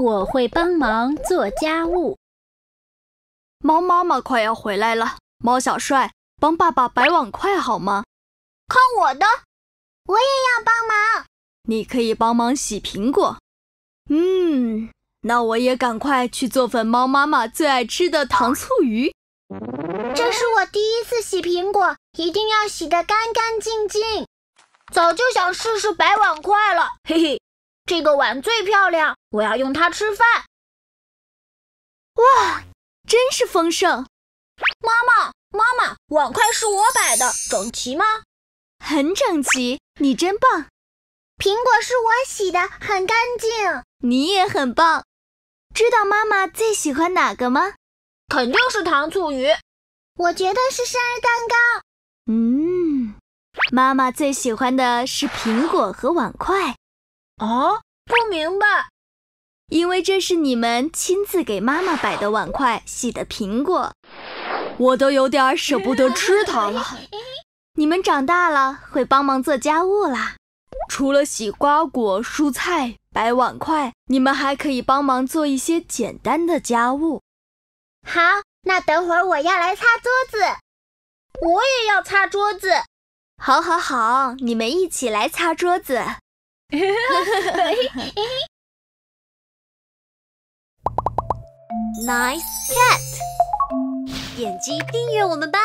我会帮忙做家务。猫妈妈快要回来了，猫小帅，帮爸爸摆碗筷好吗？看我的，我也要帮忙。你可以帮忙洗苹果。嗯，那我也赶快去做份猫妈妈最爱吃的糖醋鱼。这是我第一次洗苹果，一定要洗得干干净净。早就想试试摆碗筷了，嘿嘿，这个碗最漂亮，我要用它吃饭。哇，真是丰盛！妈妈，妈妈，碗筷是我摆的，整齐吗？很整齐，你真棒。苹果是我洗的，很干净。你也很棒。知道妈妈最喜欢哪个吗？肯定是糖醋鱼。我觉得是生日蛋糕。嗯，妈妈最喜欢的是苹果和碗筷。哦，不明白。因为这是你们亲自给妈妈摆的碗筷，洗的苹果，我都有点舍不得吃它了。你们长大了会帮忙做家务啦，除了洗瓜果、蔬菜、摆碗筷，你们还可以帮忙做一些简单的家务。好，那等会儿我要来擦桌子，我也要擦桌子。好，好，好，你们一起来擦桌子。Nice cat，点击订阅我们吧。